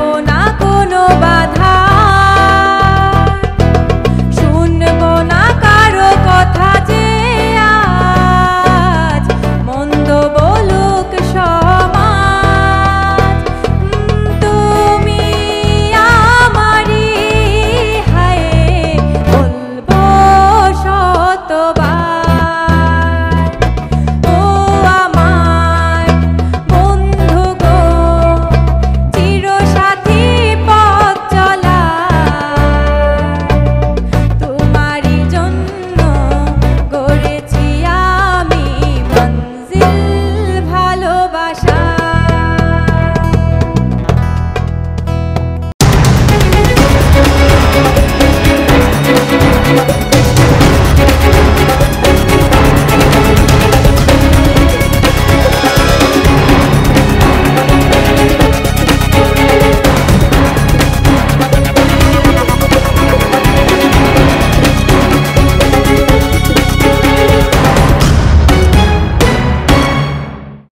থাকো না কোনো বাধা।